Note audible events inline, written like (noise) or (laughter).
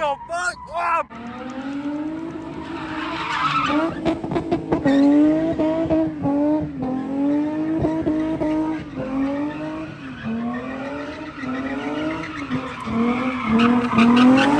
the fuck? Ah. (laughs) My